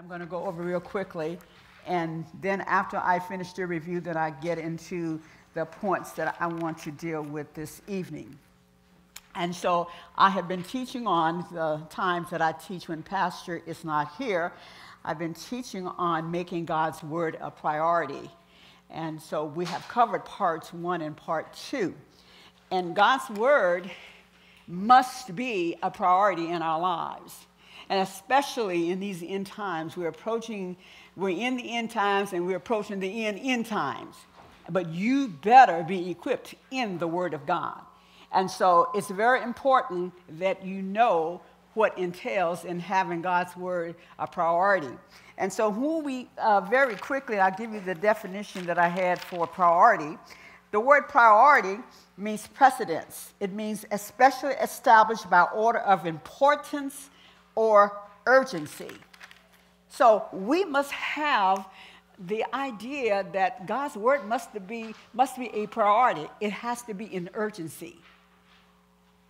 I'm going to go over real quickly, and then after I finish the review, then I get into the points that I want to deal with this evening. And so I have been teaching on the times that I teach when Pastor is not here. I've been teaching on making God's Word a priority. And so we have covered parts one and part two. And God's Word must be a priority in our lives. And especially in these end times, we're approaching, we're in the end times and we're approaching the end end times. But you better be equipped in the Word of God. And so it's very important that you know what entails in having God's Word a priority. And so, who we uh, very quickly, I'll give you the definition that I had for priority. The word priority means precedence, it means especially established by order of importance or urgency. So we must have the idea that God's word must be, must be a priority. It has to be in urgency.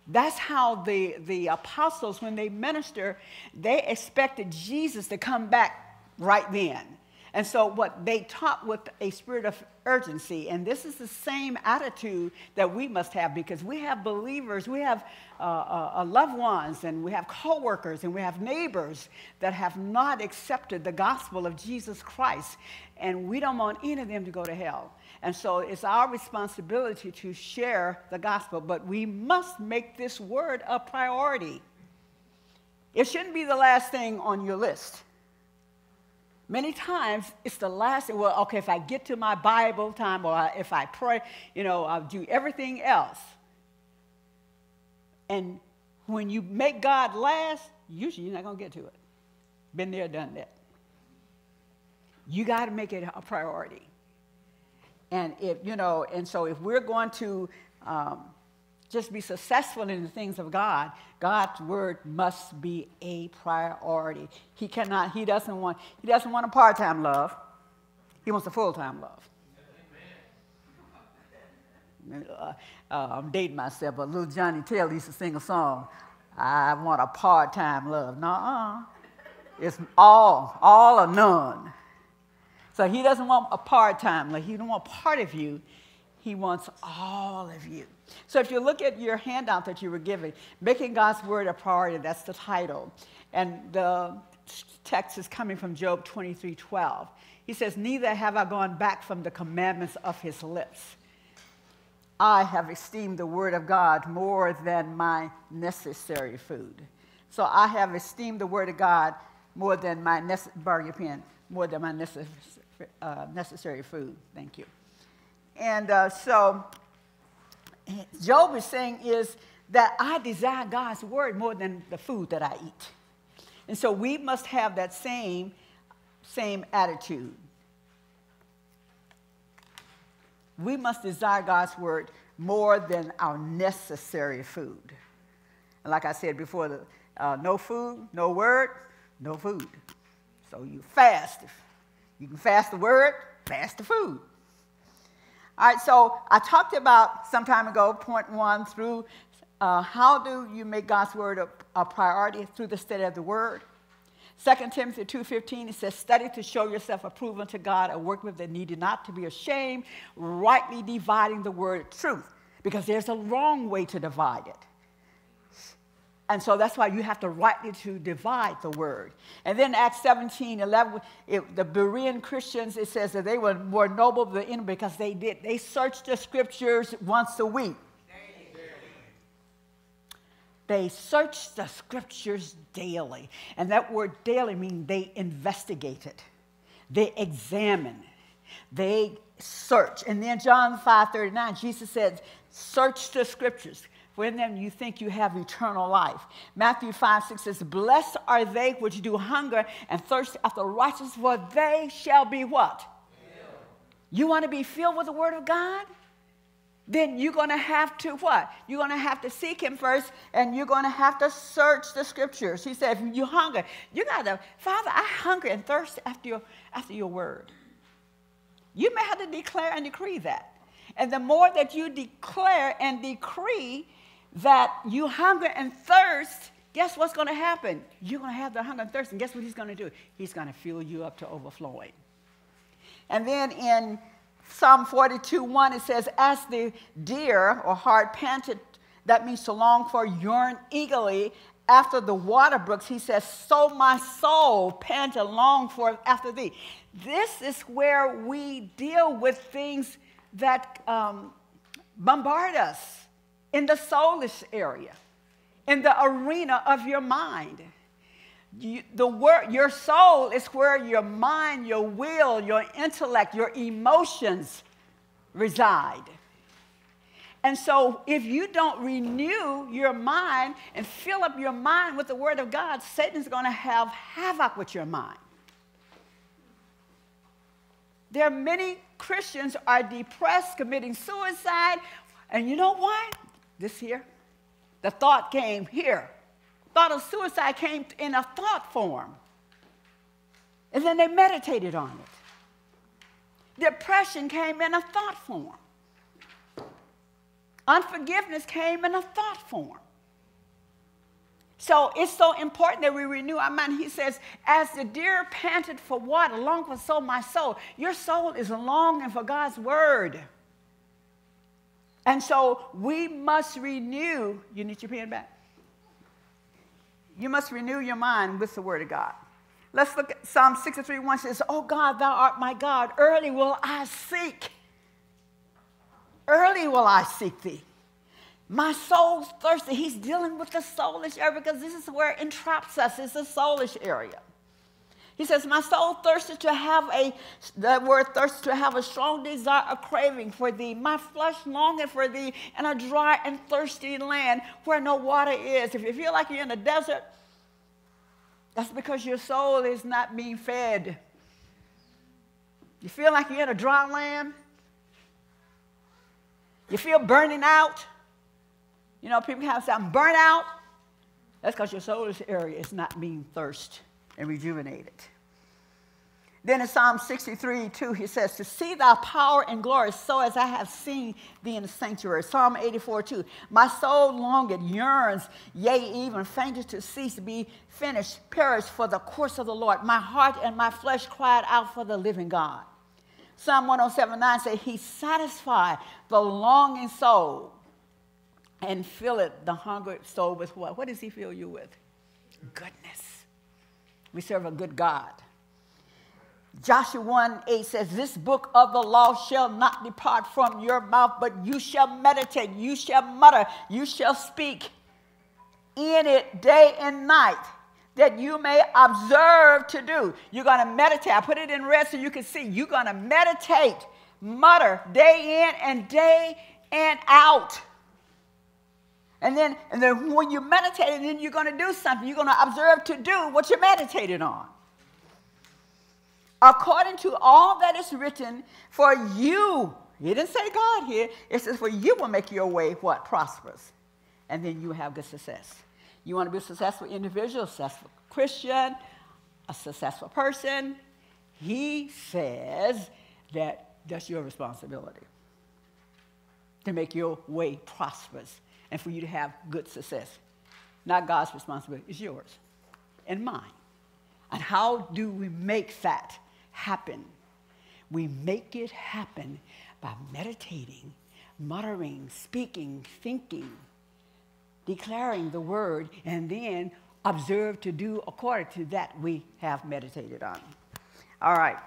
That's how the, the apostles, when they minister, they expected Jesus to come back right then. And so, what they taught with a spirit of urgency, and this is the same attitude that we must have because we have believers, we have uh, uh, uh loved ones, and we have coworkers, and we have neighbors that have not accepted the gospel of Jesus Christ, and we don't want any of them to go to hell. And so, it's our responsibility to share the gospel, but we must make this word a priority. It shouldn't be the last thing on your list. Many times it's the last thing. Well, okay, if I get to my Bible time or if I pray, you know, I'll do everything else. And when you make God last, usually you're not going to get to it. Been there, done that. You got to make it a priority. And if, you know, and so if we're going to um, just be successful in the things of God, God's word must be a priority. He cannot, he doesn't want, he doesn't want a part-time love. He wants a full-time love. Uh, I'm dating myself, but little Johnnie Taylor used to sing a song, I want a part-time love. No, it's all, all or none. So he doesn't want a part-time love. He don't want part of you. He wants all of you. So if you look at your handout that you were given, Making God's Word a Priority, that's the title. And the text is coming from Job 23 12. He says, Neither have I gone back from the commandments of his lips. I have esteemed the word of God more than my necessary food. So I have esteemed the word of God more than my, nece- pen, more than my uh, necessary food. Thank you. And uh, so Job is saying is that I desire God's word more than the food that I eat. And so we must have that same, same attitude. We must desire God's word more than our necessary food. And like I said before, the, uh, no food, no word, no food. So you fast. You can fast the word, fast the food. All right, so I talked about some time ago, point one, through uh, how do you make God's word a, a, priority through the study of the word. 2 Timothy 2.15, it says, study to show yourself approved unto God, a workman that needed not to be ashamed, rightly dividing the word of truth. Because there's a wrong way to divide it. And so that's why you have to rightly to divide the word. And then Acts 17, 11, it, the Berean Christians, it says that they were more noble than the because they did. They searched the scriptures once a week. They searched the scriptures daily. And that word daily means they investigated, they examined, they search. And then John 5 39, Jesus said, Search the scriptures when them you think you have eternal life. Matthew 5 6 says, Blessed are they which do hunger and thirst after righteousness, for they shall be what? Filled. You want to be filled with the word of God? Then you're going to have to what? You're going to have to seek him first and you're going to have to search the scriptures. He said, if you hunger, you got to, Father, I hunger and thirst after your, after your word. You may have to declare and decree that. And the more that you declare and decree that you hunger and thirst guess what's going to happen? You're going to have the hunger and thirst, and guess what he's going to do? He's going to fill you up to overflowing. And then in Psalm 42 1, it says, As the deer or hart panted, that means to long for, yearn eagerly after the water brooks, he says, So my soul panted long for after thee. This is where we deal with things that um, bombard us in the soulish area, in the arena of your mind. You, the word, your soul is where your mind, your will, your intellect, your emotions reside. And so, if you don't renew your mind and fill up your mind with the Word of God, Satan's going to have havoc with your mind. There are many Christians are depressed, committing suicide, and you know why? This here, the thought came here. Thought of suicide came in a thought form, and then they meditated on it. Depression came in a thought form. Unforgiveness came in a thought form. So it's so important that we renew our mind. He says, As the deer panted for water, long for so my soul. Your soul is longing for God's word. And so we must renew. You need your pen back? You must renew your mind with the word of God. Let's look at Psalm 63 1 says, Oh God, thou art my God. Early will I seek. Early will I seek thee. My soul's thirsty. He's dealing with the soulish area because this is where it entraps us. It's the soulish area. He says, My soul thirsted to have a, the word thirst to have a strong desire, a craving for thee. My flesh longing for thee in a dry and thirsty land where no water is. If you feel like you're in a desert, that's because your soul is not being fed. You feel like you're in a dry land? You feel burning out? You know, people have say, I'm burnt out. That's because your soul area is not being thirst and rejuvenated. Then in Psalm 63, 2, he says, To see thy power and glory, so as I have seen thee in the sanctuary. Psalm 84, 2, My soul longeth, yearns, yea, even fainteth to cease, to be finished, perish for the course of the Lord. My heart and my flesh cried out for the living God. Psalm 107, 9 says, He satisfied the longing soul and fill it, the hungry soul, with what? What does he fill you with? Goodness. We serve a good God. Joshua 1 8 says, This book of the law shall not depart from your mouth, but you shall meditate, you shall mutter, you shall speak in it day and night, that you may observe to do. You're going to meditate. I put it in red so you can see. You're going to meditate, mutter day in and day and out. And then, and then when you meditate, then you're going to do something. You're going to observe to do what you meditated on. According to all that is written, for you, he didn't say God here, it says for you will make your way what? Prosperous. And then you have good success. You want to be a successful individual, successful Christian, a successful person. He says that that's your responsibility to make your way prosperous and for you to have good success. Not God's responsibility, it's yours and mine. And how do we make that happen? We make it happen by meditating, muttering, speaking, thinking, declaring the word, and then observe to do according to that we have meditated on. All right.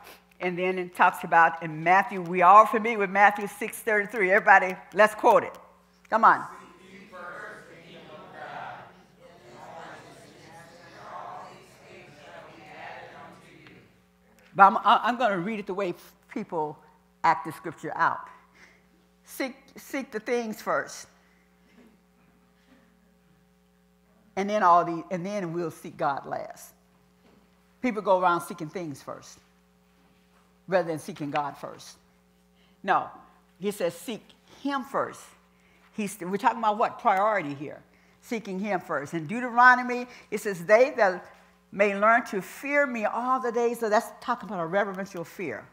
And then it talks about in Matthew, we are familiar with Matthew 6:33. Everybody, let's quote it. Come on. But I'm, I'm going to read it the way people act the scripture out. Seek, seek the things first. And then all the, and then we'll seek God last. People go around seeking things first rather than seeking God first. No, he says seek him first. He's, we're talking about what? Priority here. Seeking him first. In Deuteronomy, it says, They that may learn to fear me all the days. So that's talking about a reverential fear.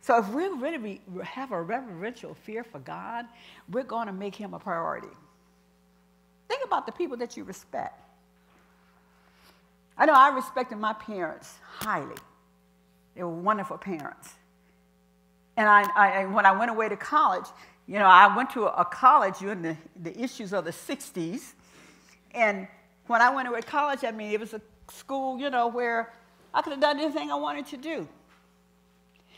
So if we really have a reverential fear for God, we're going to make him a priority. Think about the people that you respect. I know I respected my parents highly. They were wonderful parents. And I, I, when I went away to college, you know, I went to a college during the, the issues of the 60s. And when I went away to college, I mean, it was a school, you know, where I could have done anything I wanted to do.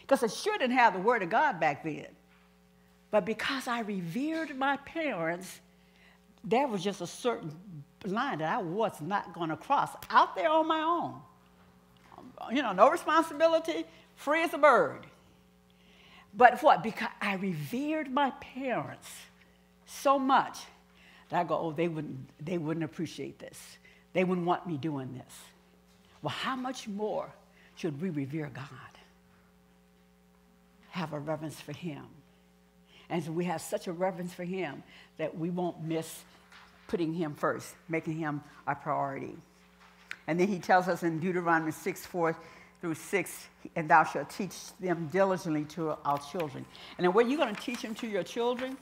Because I sure didn't have the Word of God back then. But because I revered my parents, there was just a certain line that I was not going to cross out there on my own. You know, no responsibility, free as a bird. But what? Because I revered my parents so much that I go, oh, they wouldn't, they wouldn't appreciate this. They wouldn't want me doing this. Well, how much more should we revere God? Have a reverence for Him. And so we have such a reverence for Him that we won't miss putting Him first, making Him a priority. And then He tells us in Deuteronomy 6 4 through 6, and thou shalt teach them diligently to our children. And then what you're going to teach them to your children,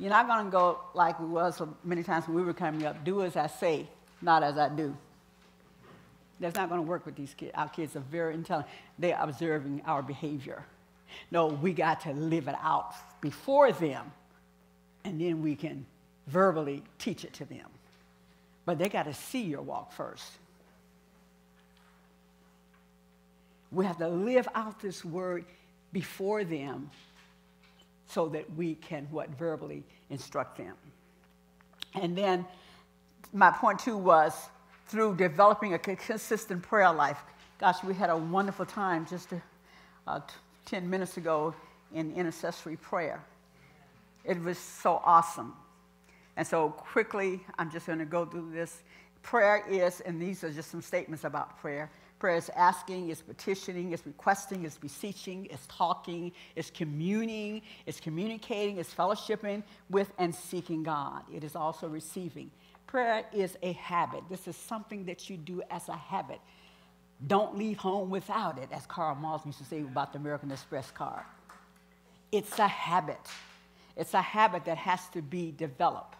you're not going to go like we was so many times when we were coming up, do as I say, not as I do. That's not going to work with these kids. Our kids are very intelligent. They're observing our behavior. No, we got to live it out before them, and then we can verbally teach it to them. But they got to see your walk first. We have to live out this word before them so that we can what verbally instruct them. And then my point two was through developing a consistent prayer life. Gosh, we had a wonderful time just uh, 10 minutes ago in intercessory prayer. It was so awesome. And so, quickly, I'm just going to go through this. Prayer is, and these are just some statements about prayer Prayer is asking, it's petitioning, it's requesting, it's beseeching, it's talking, it's communing, it's communicating, it's fellowshipping with and seeking God. It is also receiving. Prayer is a habit. This is something that you do as a habit. Don't leave home without it, as Karl Malden used to say about the American Express card. It's a habit. It's a habit that has to be developed.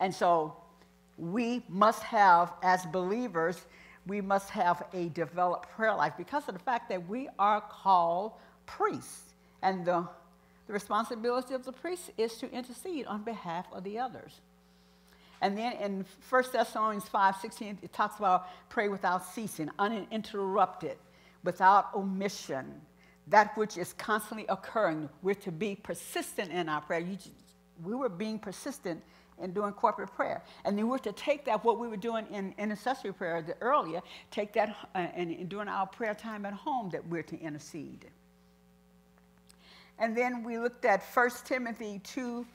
And so we must have, as believers, we must have a developed prayer life because of the fact that we are called priests. And the, the responsibility of the priest is to intercede on behalf of the others. And then in 1 Thessalonians 5 16, it talks about pray without ceasing, uninterrupted, without omission, that which is constantly occurring. We're to be persistent in our prayer. Just, we were being persistent and doing corporate prayer. And then we're to take that, what we were doing in intercessory prayer earlier, take that uh, and during our prayer time at home that we're to intercede. And then we looked at 1 Timothy 2,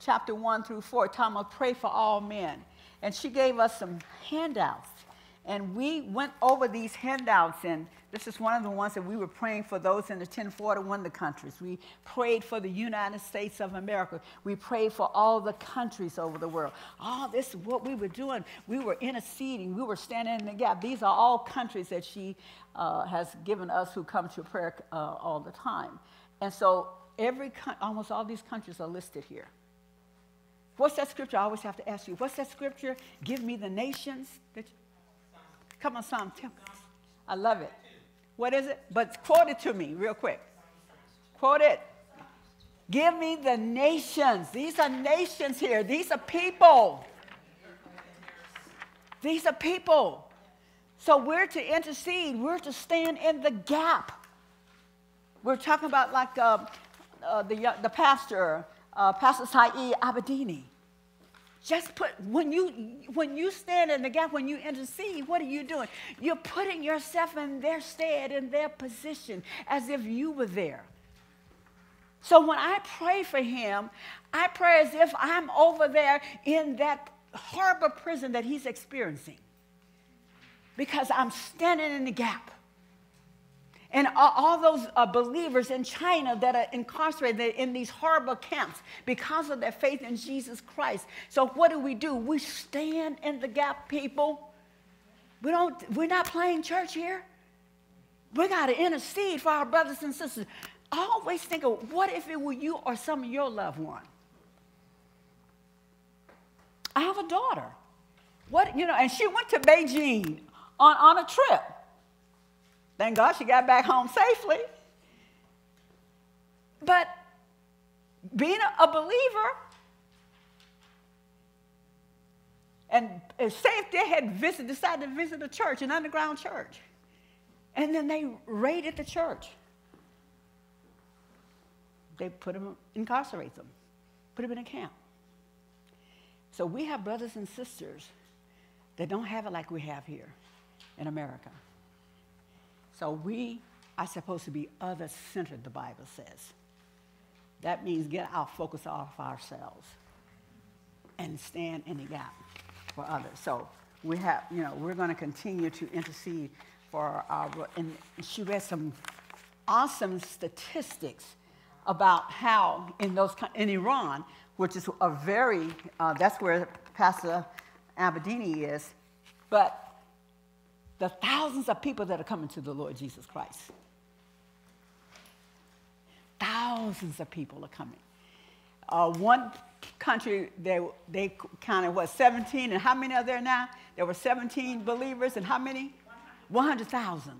chapter 1 through 4, talking about pray for all men. And she gave us some handouts. And we went over these handouts and this is one of the ones that we were praying for those in the 1041 the countries. We prayed for the United States of America. We prayed for all the countries over the world. All this is what we were doing. We were interceding. We were standing in the gap. These are all countries that she uh, has given us who come to prayer uh, all the time. And so every almost all these countries are listed here. What's that scripture? I always have to ask you. What's that scripture? Give me the nations. That you, come on, Psalm. I love it. What is it? But quote it to me real quick. Quote it. Give me the nations. These are nations here. These are people. These are people. So we're to intercede. We're to stand in the gap. We're talking about like uh, uh, the, the pastor, uh, Pastor Saeed Abedini. Just put, when you, when you stand in the gap, when you intercede, what are you doing? You're putting yourself in their stead, in their position, as if you were there. So when I pray for him, I pray as if I'm over there in that harbor prison that he's experiencing. Because I'm standing in the gap and all those uh, believers in China that are incarcerated in these horrible camps because of their faith in Jesus Christ. So what do we do? We stand in the gap, people. We don't, we're not playing church here. We got to intercede for our brothers and sisters. Always think of what if it were you or some of your loved one? I have a daughter. What, you know, and she went to Beijing on, on a trip. Thank God she got back home safely. But being a, believer, and if they had visited, decided to visit a church, an underground church, and then they raided the church, they put them, incarcerate them, put them in a camp. So we have brothers and sisters that don't have it like we have here in America. So we are supposed to be other centered, the Bible says. That means get our focus off ourselves and stand in the gap for others. So we have, you know, we're going to continue to intercede for our, and she read some awesome statistics about how in those, in Iran, which is a very, uh, that's where Pastor Abedini is, but the thousands of people that are coming to the Lord Jesus Christ. Thousands of people are coming. Uh, one country, they, they counted, what, 17, and how many are there now? There were 17 believers, and how many? 100,000.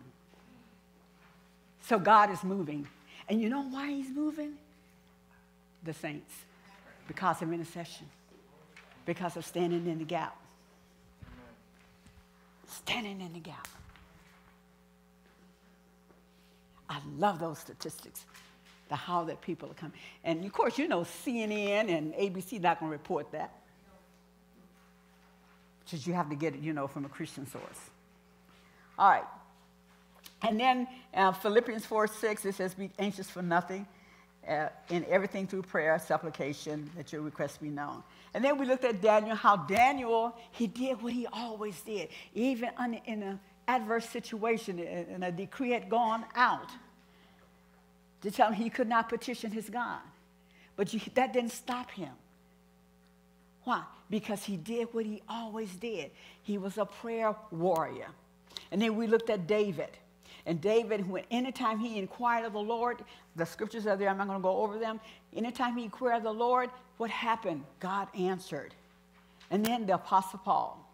So God is moving. And you know why He's moving? The saints. Because of intercession, because of standing in the gap standing in the gap. I love those statistics, the how that people are coming. And of course, you know, CNN and ABC not going to report that. Because you have to get it, you know, from a Christian source. All right. And then uh, Philippians 4 6, it says, Be anxious for nothing, uh, in everything through prayer, supplication, that your requests be known. And then we looked at Daniel, how Daniel, he did what he always did. Even in an adverse situation, and a decree had gone out to tell him he could not petition his God. But you, that didn't stop him. Why? Because he did what he always did. He was a prayer warrior. And then we looked at David. And David, when anytime he inquired of the Lord, the scriptures are there, I'm not going to go over them. Anytime he inquired of the Lord, what happened? God answered. And then the Apostle Paul.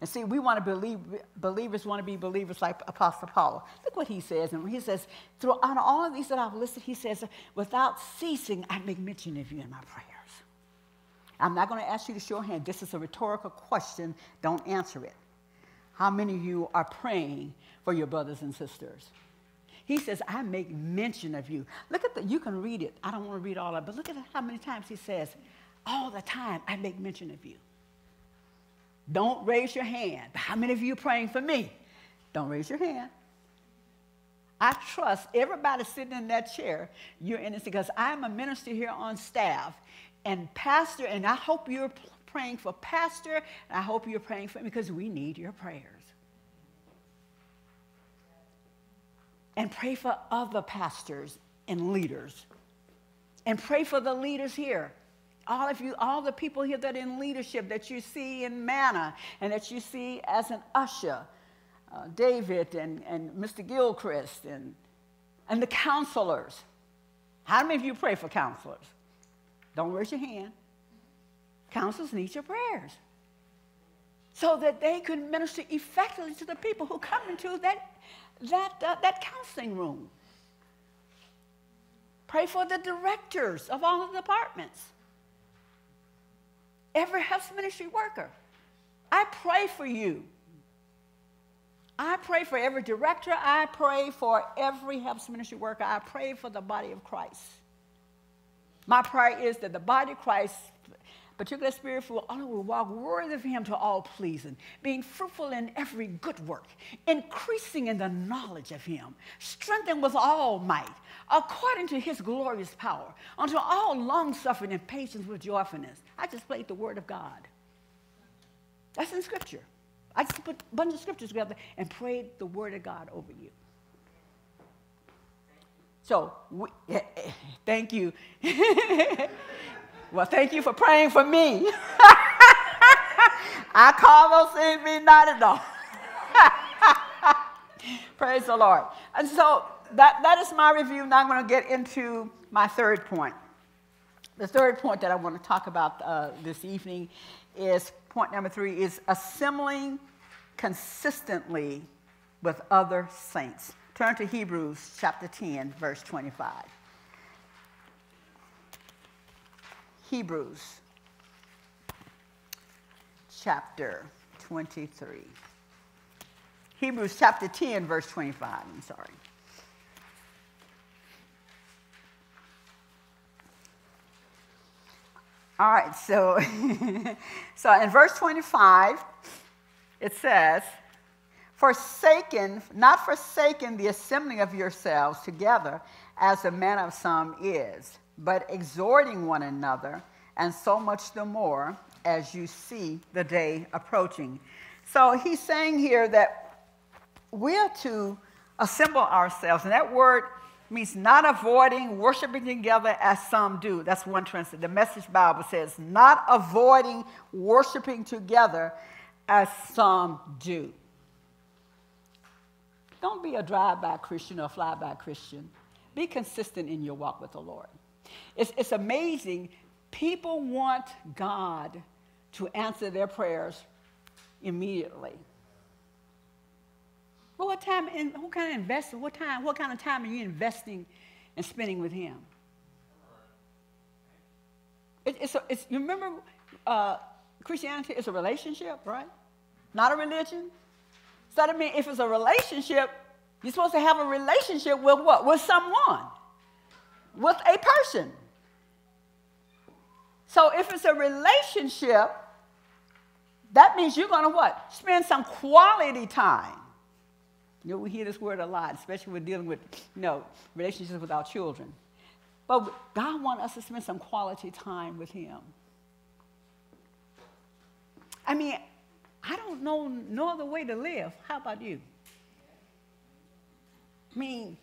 And see, we want to believe, believers want to be believers like Apostle Paul. Look what he says. And he says, throughout all of these that I've listed, he says, without ceasing, I make mention of you in my prayers. I'm not going to ask you to show your hand. This is a rhetorical question. Don't answer it. How many of you are praying for your brothers and sisters? He says, I make mention of you. Look at the, you can read it. I don't want to read all of it, but look at how many times he says, all the time, I make mention of you. Don't raise your hand. How many of you are praying for me? Don't raise your hand. I trust everybody sitting in that chair, you're innocent because I'm a minister here on staff and pastor, and I hope you're praying for pastor, and I hope you're praying for me because we need your prayers. and pray for other pastors and leaders. And pray for the leaders here. All of you, all the people here that are in leadership that you see in Manna and that you see as an usher, uh, David and, and Mr. Gilchrist and, and the counselors. How many of you pray for counselors? Don't raise your hand. Counselors need your prayers so that they could minister effectively to the people who come into that that, uh, that counseling room. Pray for the directors of all the departments. Every health ministry worker. I pray for you. I pray for every director. I pray for every health ministry worker. I pray for the body of Christ. My prayer is that the body of Christ particular spirit full honor will walk worthy of him to all pleasing, being fruitful in every good work, increasing in the knowledge of him, strengthened with all might, according to his glorious power, unto all long suffering and patience with joyfulness. I just played the word of God. That's in scripture. I just put a bunch of scriptures together and prayed the word of God over you. So, we, thank you. Well, thank you for praying for me. I call those things be not at all. Praise the Lord. And so that, that is my review. Now I'm going to get into my third point. The third point that I want to talk about uh, this evening is point number three is assembling consistently with other saints. Turn to Hebrews chapter 10, verse 25. Hebrews chapter 23. Hebrews chapter 10, verse 25. I'm sorry. All right, so, so in verse 25, it says, Forsaken, not forsaken the assembling of yourselves together as the manner of some is, but exhorting one another, and so much the more as you see the day approaching. So he's saying here that we're to assemble ourselves, and that word means not avoiding worshiping together as some do. That's one translation. The Message Bible says, not avoiding worshiping together as some do. Don't be a drive-by Christian or fly-by Christian. Be consistent in your walk with the Lord. It's, it's amazing. People want God to answer their prayers immediately. Well, what time what kind of invest what time what kind of time are you investing and spending with him? It, it's, a, it's you remember uh, Christianity is a relationship, right? Not a religion. So that mean, if it's a relationship, you're supposed to have a relationship with what? With someone, with a person. So if it's a relationship, that means you're going to what? Spend some quality time you know, we hear this word a lot, especially when dealing with, you know, relationships with our children. But God wants us to spend some quality time with Him. I mean, I don't know no other way to live. How about you? I mean,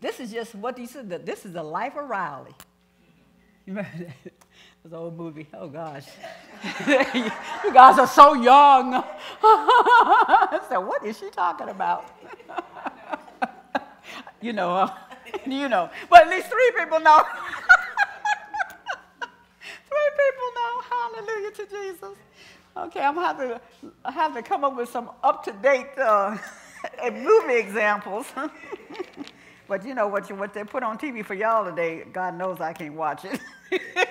this is just what he said. This is the life of Riley. You remember that? Old movie. Oh gosh, you guys are so young. so what is she talking about? you know, uh, you know. But at least three people know. three people know. Hallelujah to Jesus. Okay, I'm have to I have to come up with some up to date uh, movie examples. But you know what you, what they put on TV for y'all today. God knows I can't watch it.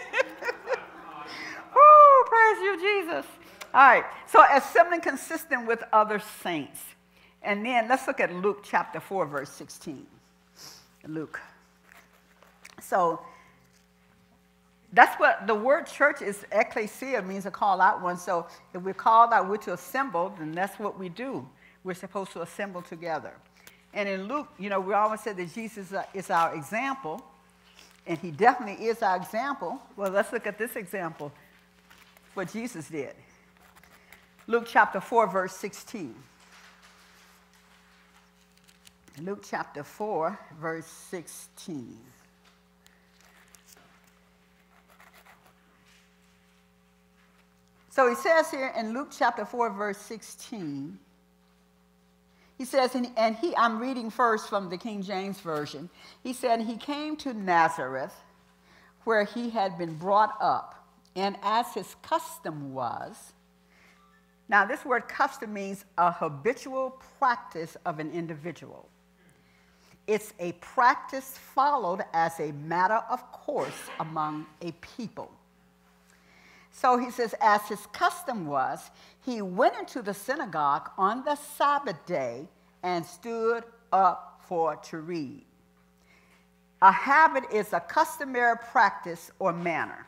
Praise you, Jesus. All right. So assembling consistent with other saints. And then let's look at Luke chapter 4, verse 16. Luke. So that's what the word church is ecclesia means to call out one. So if we're called out, we're to assemble, then that's what we do. We're supposed to assemble together. And in Luke, you know, we always said that Jesus uh, is our example, and he definitely is our example. Well, let's look at this example what Jesus did. Luke chapter 4, verse 16. Luke chapter 4, verse 16. So he says here in Luke chapter 4, verse 16, he says, and, and he, I'm reading first from the King James Version. He said, He came to Nazareth where he had been brought up and as his custom was, now this word custom means a habitual practice of an individual. It's a practice followed as a matter of course among a people. So he says, as his custom was, he went into the synagogue on the Sabbath day and stood up for to read. A habit is a customary practice or manner.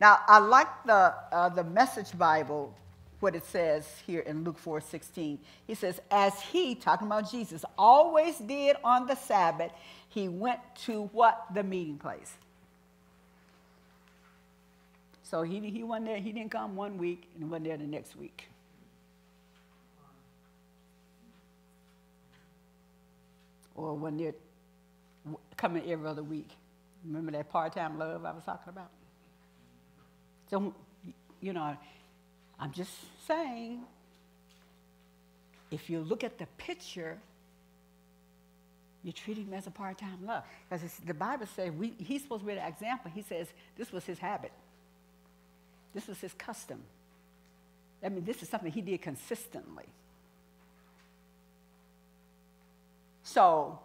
Now, I like the, uh, the Message Bible, what it says here in Luke 4 16. He says, As he, talking about Jesus, always did on the Sabbath, he went to what? The meeting place. So he, he wasn't there, he didn't come one week and wasn't there the next week. Or wasn't there coming every other week. Remember that part time love I was talking about? So, you know, I'm just saying, if you look at the picture, you treat him as a part-time love. Because the Bible says we, he's supposed to be the example. He says this was his habit. This was his custom. I mean, this is something he did consistently. So,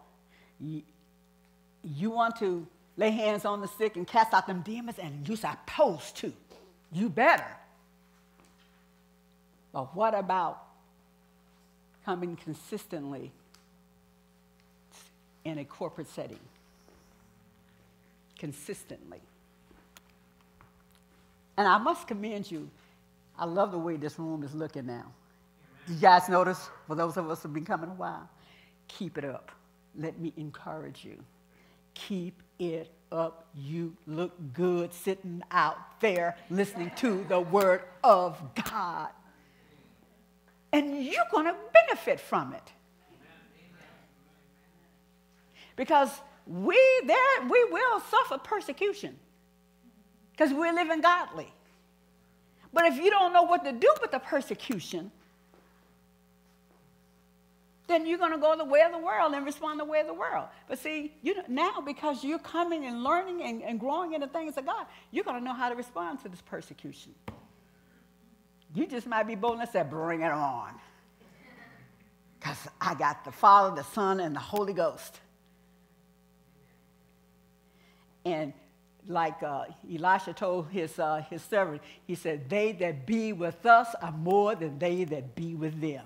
you, want to lay hands on the sick and cast out them demons, and you're supposed to. You better. But what about coming consistently in a corporate setting? Consistently. And I must commend you. I love the way this room is looking now. Did You guys notice, for those of us who have been coming a while, keep it up. Let me encourage you. Keep it up. You look good sitting out there listening to the Word of God. And you're going to benefit from it. Because we, there, we will suffer persecution because we're living godly. But if you don't know what to do with the persecution, then you're going to go the way of the world and respond the way of the world. But see, you know, now because you're coming and learning and, and growing in the things of God, you're going to know how to respond to this persecution. You just might be bold and say, bring it on. Because I got the Father, the Son, and the Holy Ghost. And like uh, Elisha told his, uh, his servant, he said, They that be with us are more than they that be with them.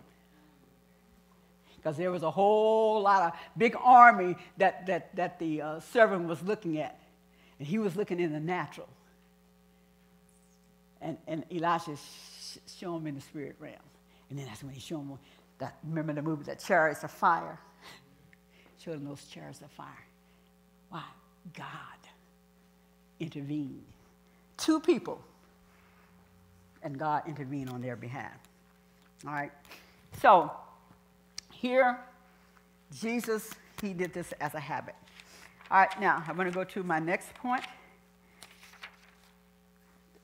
Because there was a whole lot of big army that, that, that the uh, servant was looking at. And he was looking in the natural. And, and Elisha sh- showed him in the spirit realm. And then that's when he showed him that, remember the movie, that chariots of fire? showed him those chariots of fire. Why? God intervened. Two people, and God intervened on their behalf. All right? So, here, Jesus, he did this as a habit. All right, now I'm going to go to my next point.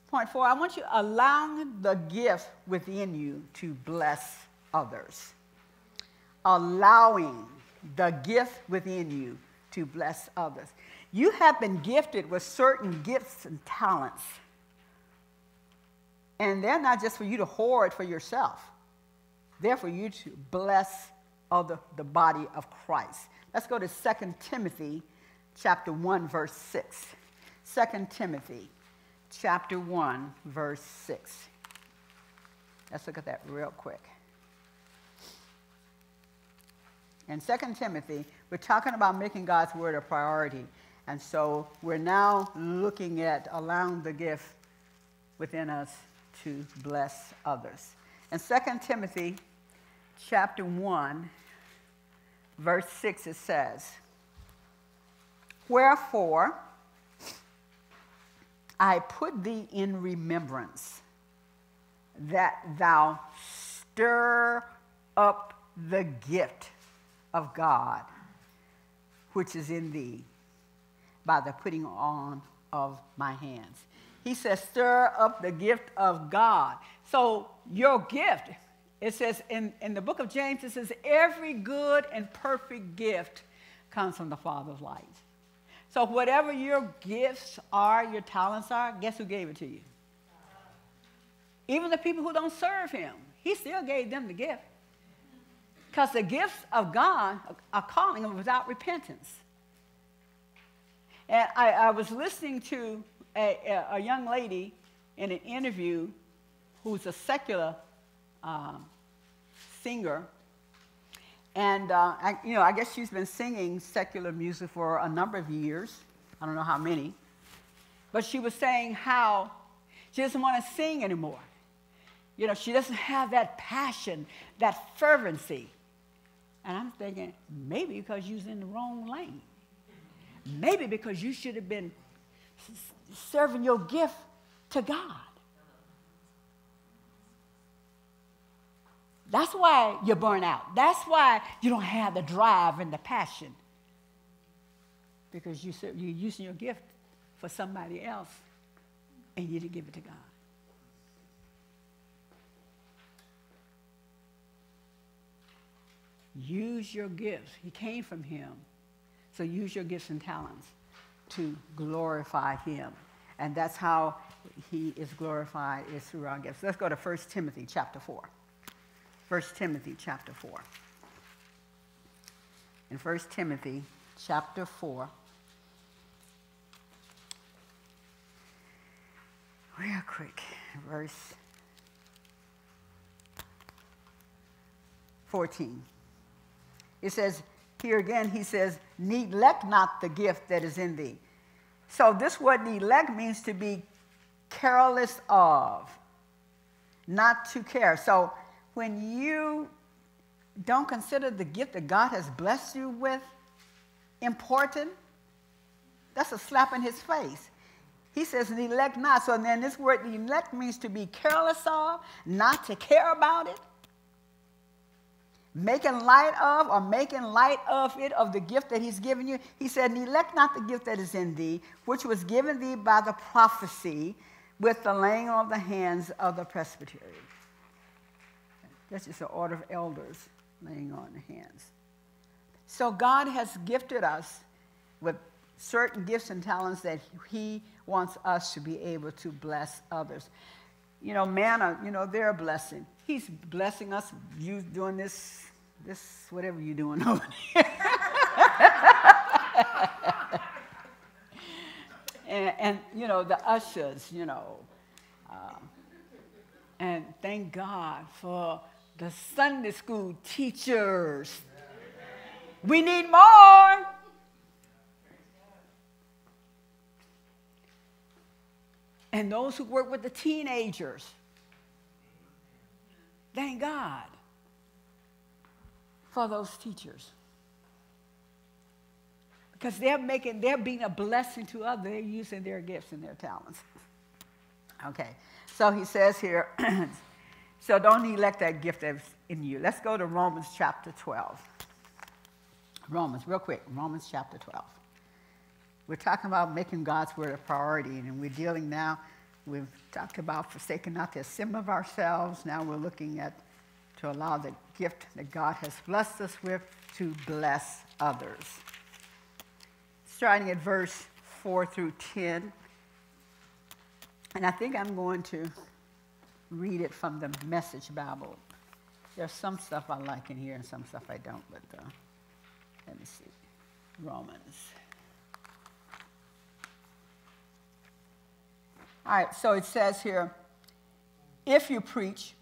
Point four, I want you allowing the gift within you to bless others. Allowing the gift within you to bless others. You have been gifted with certain gifts and talents. And they're not just for you to hoard for yourself, they're for you to bless other, the body of Christ. Let's go to 2 Timothy chapter 1, verse 6. 2 Timothy chapter 1, verse 6. Let's look at that real quick. In 2 Timothy, we're talking about making God's word a priority. And so we're now looking at allowing the gift within us to bless others. In 2 Timothy chapter 1, verse 6, it says, Wherefore I put thee in remembrance that thou stir up the gift of God which is in thee by the putting on of my hands. He says, stir up the gift of God. So your gift, it says in, in the book of James, it says, every good and perfect gift comes from the Father of lights. So whatever your gifts are, your talents are, guess who gave it to you? Even the people who don't serve him, he still gave them the gift. Because the gifts of God are calling them without repentance. And I, I was listening to a, a, young lady in an interview who's a secular um, singer. And, uh, I, you know, I guess she's been singing secular music for a number of years. I don't know how many. But she was saying how she doesn't want to sing anymore. You know, she doesn't have that passion, that fervency. And I'm thinking, maybe because you're in the wrong lane. Maybe because you should have been serving your gift to God. That's why you burn out. That's why you don't have the drive and the passion. Because you, you're using your gift for somebody else and you didn't give it to God. Use your gifts. He came from Him. So use your gifts and talents to glorify Him. And that's how he is glorified is through our gifts. Let's go to 1 Timothy chapter 4. 1 Timothy chapter 4. In 1 Timothy chapter 4, real quick, verse 14. It says, here again, he says, neglect not the gift that is in thee. So this word neglect means to be careless of, not to care. So when you don't consider the gift that God has blessed you with important, that's a slap in his face. He says, neglect not. So then this word neglect means to be careless of, not to care about it, making light of or making light of it, of the gift that he's given you. He said, neglect not the gift that is in thee, which was given thee by the prophecy with the laying on of the hands of the presbytery. That's just the order of elders laying on the hands. So God has gifted us with certain gifts and talents that He wants us to be able to bless others. You know, manna, you know, they're a blessing. He's blessing us, you doing this, this, whatever you're doing over there. and, and, you know, the ushers, you know. Uh, and thank God for the Sunday school teachers. We need more. And those who work with the teenagers. Thank God for those teachers because they're making, they're being a blessing to others. They're using their gifts and their talents. Okay, so he says here, so don't neglect that gift that's in you. Let's go to Romans chapter 12. Romans, real quick, Romans chapter 12. We're talking about making God's word a priority, and we're dealing now, we've talked about forsaking not the assembly of ourselves. Now we're looking at to allow the gift that God has blessed us with to bless others starting at verse 4 through 10. And I think I'm going to read it from the Message Bible. There's some stuff I like in here and some stuff I don't, but uh, let me see. Romans. All right, so it says here if you preach,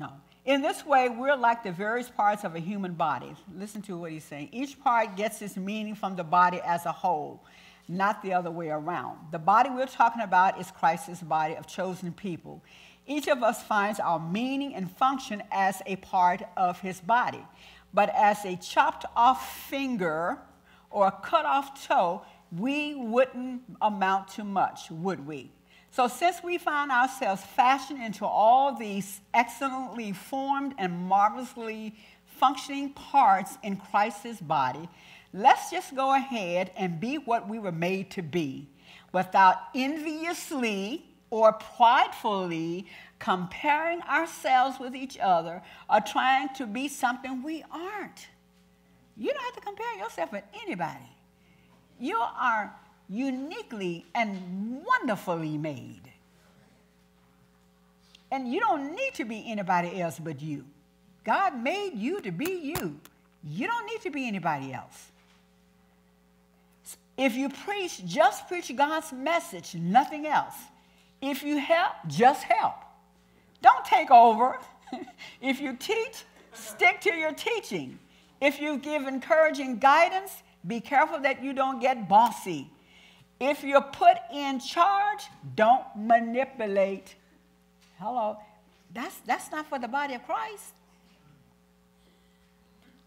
no, in this way, we're like the various parts of a human body. Listen to what he's saying. Each part gets its meaning from the body as a whole, not the other way around. The body we're talking about is Christ's body of chosen people. Each of us finds our meaning and function as a part of his body. But as a chopped off finger or a cut off toe, we wouldn't amount to much, would we? So, since we find ourselves fashioned into all these excellently formed and marvelously functioning parts in Christ's body, let's just go ahead and be what we were made to be without enviously or pridefully comparing ourselves with each other or trying to be something we aren't. You don't have to compare yourself with anybody. You are uniquely and wonderfully made. And you don't need to be anybody else but you. God made you to be you. You don't need to be anybody else. If you preach, just preach God's message, nothing else. If you help, just help. Don't take over. if you teach, stick to your teaching. If you give encouraging guidance, be careful that you don't get bossy if you're put in charge, don't manipulate. Hello. That's, that's not for the body of Christ.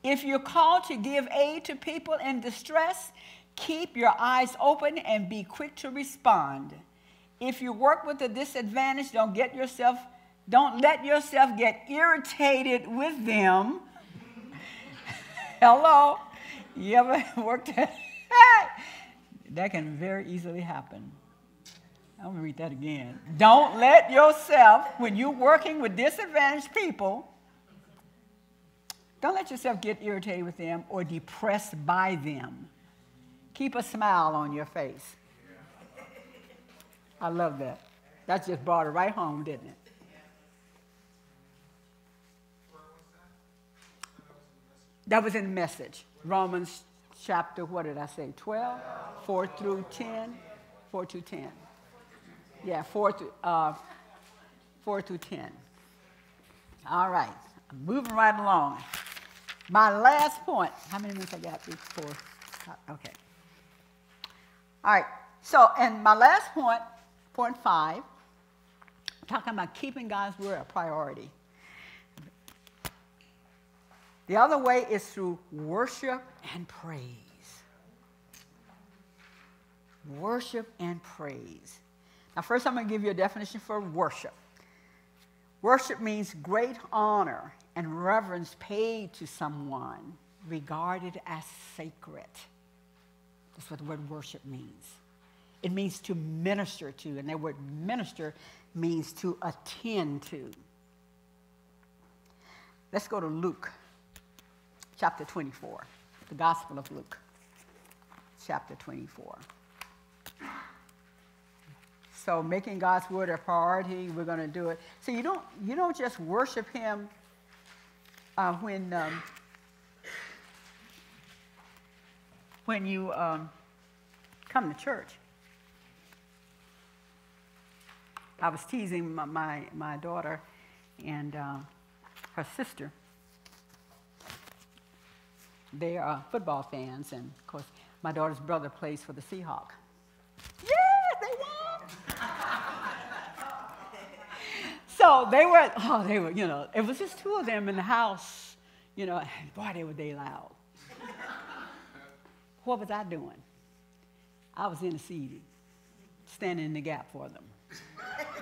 If you're called to give aid to people in distress, keep your eyes open and be quick to respond. If you work with the disadvantaged, don't get yourself, don't let yourself get irritated with them. Hello? You ever worked at that can very easily happen. I'm going to read that again. Don't let yourself, when you're working with disadvantaged people, don't let yourself get irritated with them or depressed by them. Keep a smile on your face. I love that. That just brought it right home, didn't it? That was in the message. Romans chapter, what did I say? 12? 4 through 10? 4 through 10. Yeah, 4 through, uh, 4 through 10. All right. I'm moving right along. My last point. How many minutes I got before? Okay. All right. So, and my last point, point five, talking about keeping God's word a priority. The other way is through worship and praise. Worship and praise. Now, first, I'm going to give you a definition for worship. Worship means great honor and reverence paid to someone regarded as sacred. That's what the word worship means. It means to minister to, and that word minister means to attend to. Let's go to Luke chapter 24, the Gospel of Luke, chapter 24. So making God's word a priority, we're going to do it. So you don't you don't just worship Him uh, when um, when you um, come to church. I was teasing my, my, my daughter and uh, her sister. They are football fans, and of course, my daughter's brother plays for the Seahawks. Yeah, they won! so they were, oh, they were, you know, it was just two of them in the house, you know, and boy, they were they loud. what was I doing? I was interceding, standing in the gap for them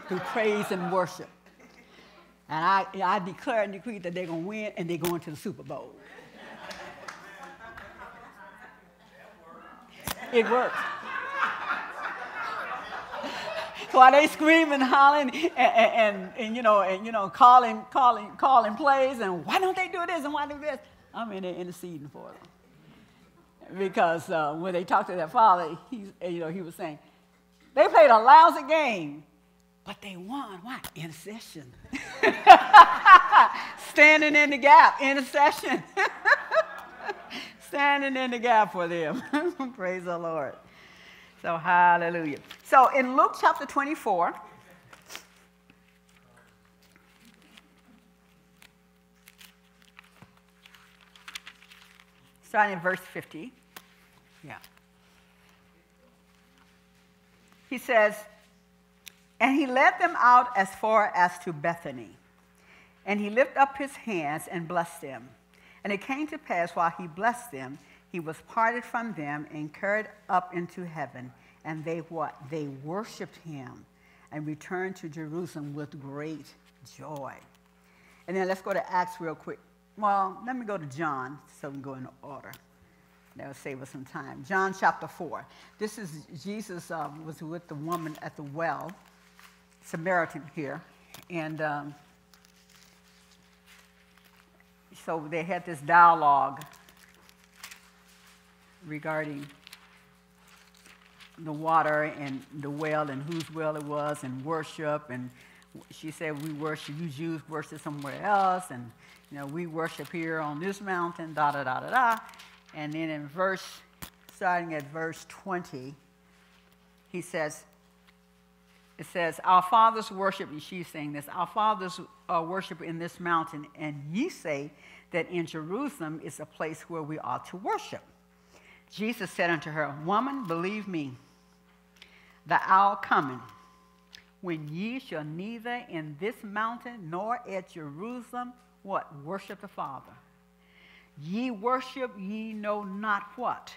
through praise and worship. And I, I declare and decree that they're going to win and they're going to the Super Bowl. It works. While they screaming, hollering, and, and, and, and, you know, and you know, calling, calling, calling plays, and why don't they do this and why do this? I'm in there interceding for them. Because uh, when they talked to their father, he, you know, he was saying, they played a lousy game, but they won. Why? Intercession. Standing in the gap, intercession. Standing in the gap for them. Praise the Lord. So, hallelujah. So, in Luke chapter 24, starting in verse 50. Yeah. He says, and he led them out as far as to Bethany. And he lifted up his hands and blessed them. And it came to pass while he blessed them, he was parted from them and carried up into heaven. And they what? They worshiped him and returned to Jerusalem with great joy. And then let's go to Acts real quick. Well, let me go to John so we can go in order. That'll save us some time. John chapter 4. This is Jesus um, was with the woman at the well Samaritan here. And um, so they had this dialogue regarding the water and the well and whose well it was and worship. And she said, We worship, you Jews worship somewhere else. And, you know, we worship here on this mountain, da da da da da. And then in verse, starting at verse 20, he says, it says, Our fathers worship, and she's saying this, our fathers uh, worship in this mountain, and ye say that in Jerusalem is a place where we ought to worship. Jesus said unto her, Woman, believe me, the hour coming when ye shall neither in this mountain nor at Jerusalem what worship the Father. Ye worship, ye know not what.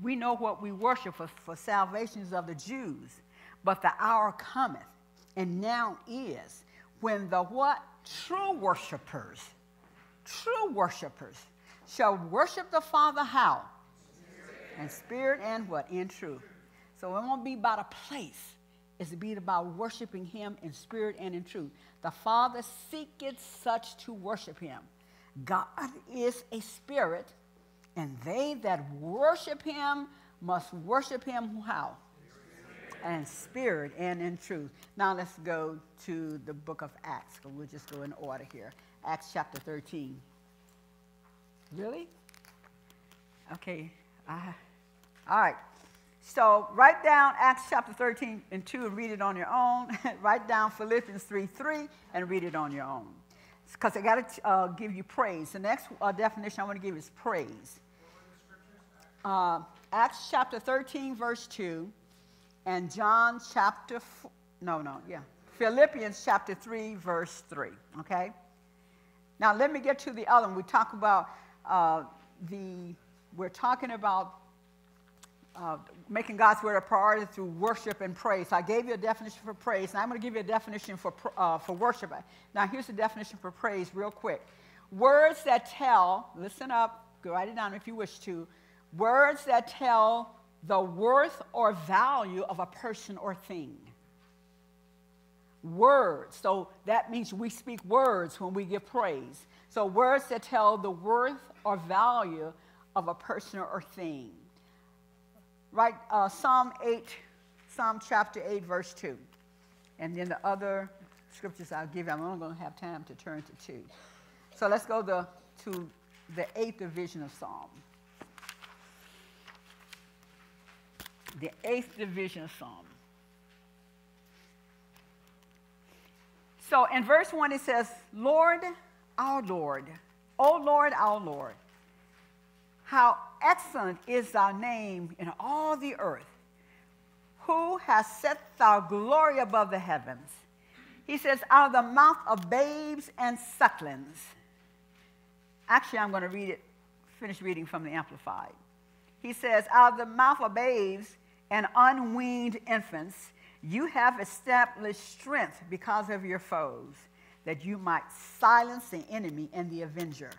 We know what we worship for, for salvations of the Jews. But the hour cometh, and now is, when the what? True worshipers, true worshipers shall worship the Father how? And spirit and what? In truth. So it won't be about a place. It's to be about worshiping him in spirit and in truth. The Father seeketh such to worship him. God is a spirit, and they that worship him must worship him how? and spirit and in truth. Now let's go to the book of Acts. We'll just go in order here. Acts chapter 13. Really? Okay. Uh, all right. So write down Acts chapter 13 and 2 and read it on your own. write down Philippians 3 3 and read it on your own. Because I got to uh, give you praise. The next uh, definition I want to give is praise. Uh, Acts chapter 13, verse 2, and John chapter, no, no, yeah, Philippians chapter 3, verse 3, okay? Now, let me get to the other one. We talk about uh, the, we're talking about uh, making God's word a priority through worship and praise. So I gave you a definition for praise, and I'm going to give you a definition for, uh, for worship. Now, here's the definition for praise, real quick. Words that tell, listen up, go write it down if you wish to, words that tell the worth or value of a person or thing. Words. So that means we speak words when we give praise. So words that tell the worth or value of a person or thing. Right, uh, Psalm 8, Psalm chapter 8, verse 2. And then the other scriptures I'll give you, I'm only going to have time to turn to two. So let's go to, to the eighth division of Psalm. the eighth division of Psalm. So in verse 1, it says, Lord, our Lord, O Lord, our Lord, how excellent is thy name in all the earth. Who has set thy glory above the heavens? He says, out of the mouth of babes and sucklings. Actually, I'm going to read it, finish reading from the Amplified. He says, out of the mouth of babes and unweaned infants, you have established strength because of your foes, that you might silence the enemy and the avenger.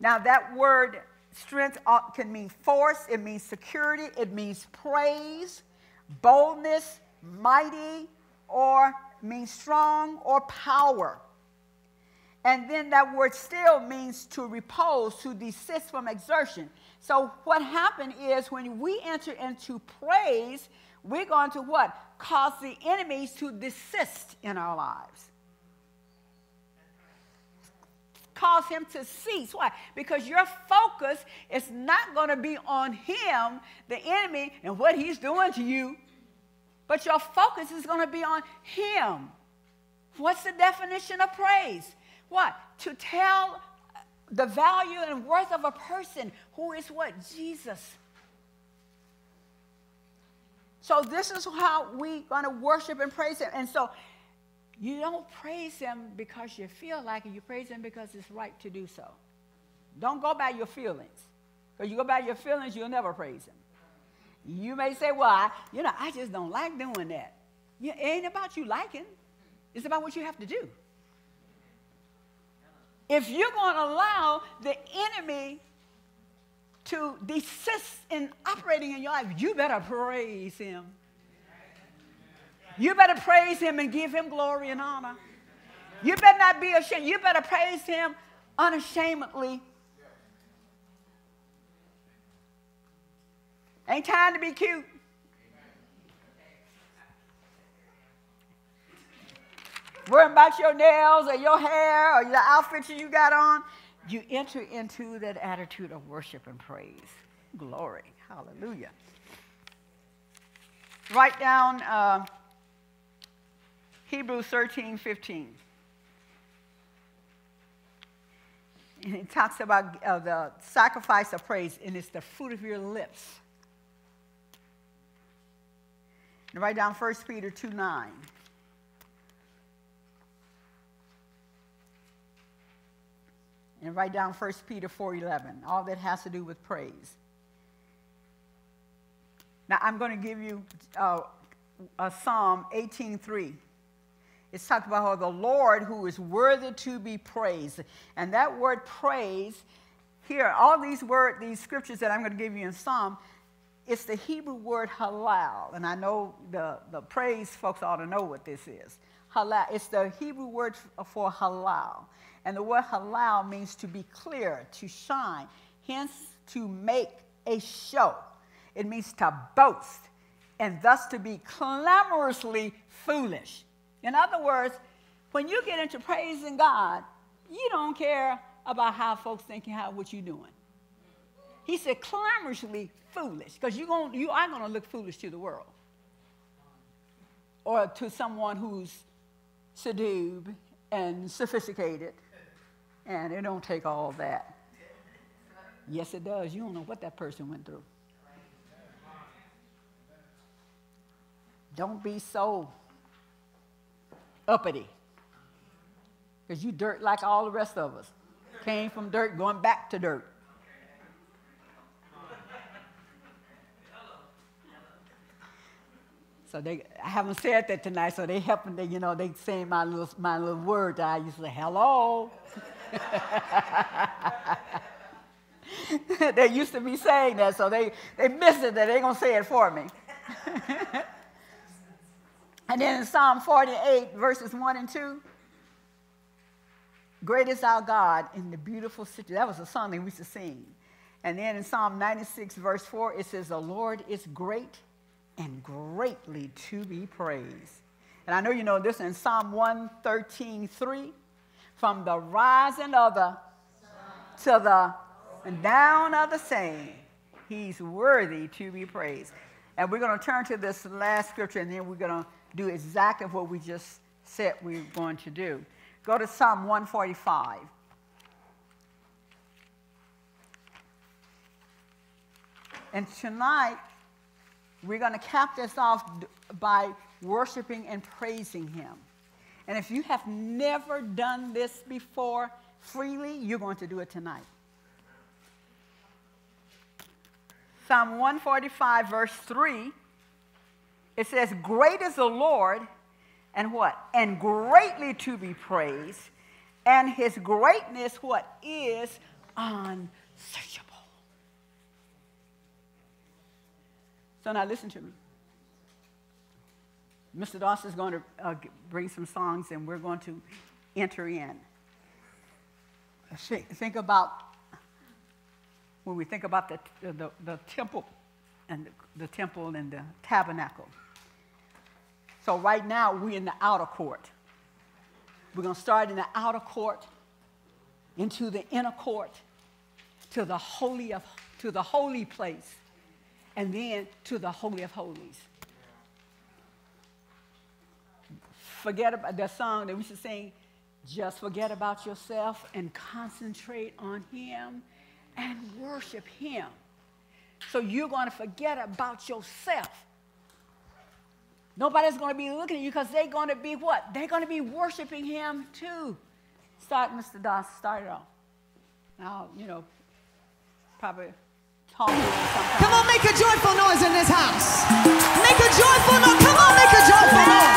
Now, that word strength can mean force, it means security, it means praise, boldness, mighty, or means strong or power. And then that word still means to repose, to desist from exertion. So what happened is when we enter into praise, we're going to what? Cause the enemies to desist in our lives. Cause him to cease. Why? Because your focus is not going to be on him, the enemy, and what he's doing to you, but your focus is going to be on him. What's the definition of praise? What? To tell the value and worth of a person who is what? Jesus. So this is how we going to worship and praise him. And so you don't praise him because you feel like it. You praise him because it's right to do so. Don't go by your feelings. Because you go by your feelings, you'll never praise him. You may say, well, I, you know, I just don't like doing that. It ain't about you liking. It's about what you have to do. If you're going to allow the enemy to desist in operating in your life, you better praise him. You better praise him and give him glory and honor. You better not be ashamed. You better praise him unashamedly. Ain't time to be cute. worrying about your nails or your hair or the outfit you got on. You enter into that attitude of worship and praise. Glory. Hallelujah. Write down uh, Hebrews 13 15. And it talks about uh, the sacrifice of praise, and it's the fruit of your lips. And write down 1 Peter 2 9. Write down 1 Peter 4:11. All that has to do with praise. Now I'm going to give you uh, a Psalm 18:3. It's talked about how the Lord who is worthy to be praised. And that word praise, here, all these word, these scriptures that I'm going to give you in Psalm, it's the Hebrew word halal. And I know the, the praise folks ought to know what this is. Halal. It's the Hebrew word for halal. And the word halal means to be clear, to shine, hence to make a show. It means to boast. and thus to be clamorously foolish. In other words, when you get into praising God, you don't care about how folks think how what you're doing. He said clamorously foolish, because you going you are gonna look foolish to the world. Or to someone who's seduced and sophisticated. And it don't take all that. Yes, it does. You don't know what that person went through. Don't be so uppity. Because you dirt like all the rest of us. Came from dirt, going back to dirt. So they, I haven't said that tonight, so they helping, they, you know, they saying my little, my little word I used to say, hello. they used to be saying that, so they, they missed it that they're going to say it for me. and then in Psalm 48, verses 1 and 2, Great is our God in the beautiful city. That was a song they used to sing. And then in Psalm 96, verse 4, it says, The Lord is great and greatly to be praised. And I know you know this in Psalm 113, 3. From the rising of the to the down of the same, he's worthy to be praised. And we're going to turn to this last scripture, and then we're going to do exactly what we just said we we're going to do. Go to Psalm 145. And tonight, we're going to cap this off by worshiping and praising Him. And if you have never done this before freely, you're going to do it tonight. Psalm 145, verse 3, it says, Great is the Lord, and what? And greatly to be praised, and his greatness, what? Is unsearchable. So now listen to me. Mr. Dawson is going to uh, bring some songs and we're going to enter in. Think about when we think about the, the, the temple and the, the temple and the tabernacle. So right now we're in the outer court. We're going to start in the outer court, into the inner court, to the holy of to the holy place and then to the Holy of Holies. Forget about that song that we should sing, just forget about yourself and concentrate on Him and worship Him. So you're going to forget about yourself. Nobody's going to be looking at you because they're going to be what? They're going to be worshiping Him too. Start, Mr. Doss, start it off. Now, you know, probably Come on, make a joyful noise in this house. Make a joyful noise. Come on, make a joyful noise.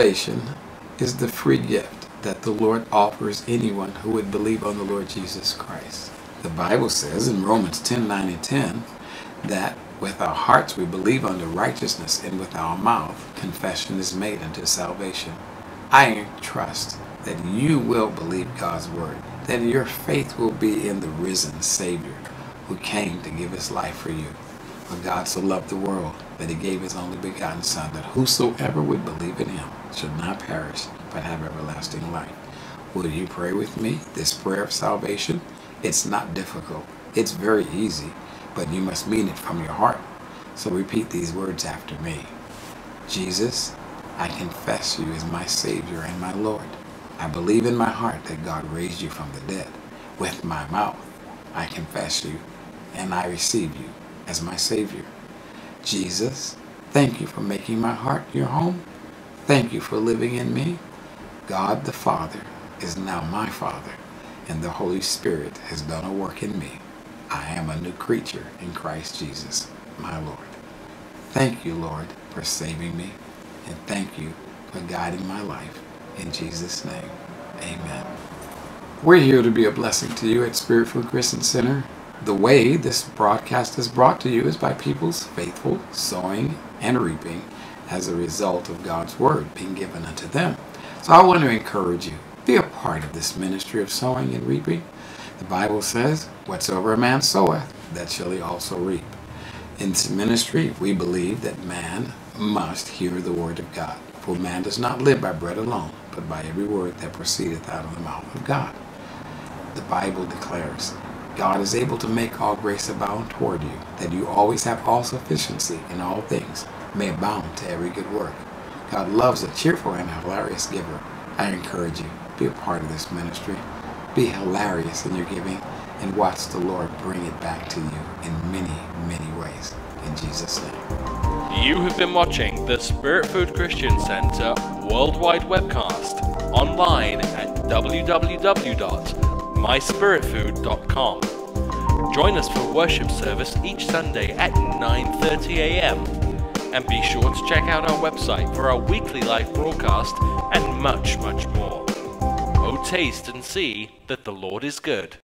Salvation is the free gift that the Lord offers anyone who would believe on the Lord Jesus Christ. The Bible says in Romans 10 9 and 10 that with our hearts we believe unto righteousness, and with our mouth confession is made unto salvation. I trust that you will believe God's word, that your faith will be in the risen Savior who came to give his life for you. For God so loved the world that he gave his only begotten Son, that whosoever would believe in him should not perish, but have everlasting life. Will you pray with me this prayer of salvation? It's not difficult. It's very easy, but you must mean it from your heart. So repeat these words after me. Jesus, I confess you as my Savior and my Lord. I believe in my heart that God raised you from the dead. With my mouth, I confess you and I receive you as my Savior. Jesus, thank you for making my heart your home. Thank you for living in me. God the Father is now my Father, and the Holy Spirit has done a work in me. I am a new creature in Christ Jesus, my Lord. Thank you, Lord, for saving me, and thank you for guiding my life. In Jesus' name, amen. We're here to be a blessing to you at Spirit Food Christian Center. The way this broadcast is brought to you is by people's faithful sowing and reaping as a result of God's word being given unto them. So I want to encourage you, be a part of this ministry of sowing and reaping. The Bible says, whatsoever a man soweth, that shall he also reap. In this ministry, we believe that man must hear the word of God. For man does not live by bread alone, but by every word that proceedeth out of the mouth of God. The Bible declares, God is able to make all grace abound toward you, that you always have all sufficiency in all things, may abound to every good work. God loves a cheerful and hilarious giver. I encourage you, be a part of this ministry. Be hilarious in your giving and watch the Lord bring it back to you in many, many ways. In Jesus' name. You have been watching the Spirit Food Christian Center worldwide webcast online at www.myspiritfood.com. Join us for worship service each Sunday at 9:30 a.m. And be sure to check out our website for our weekly live broadcast and much, much more. Oh, taste and see that the Lord is good.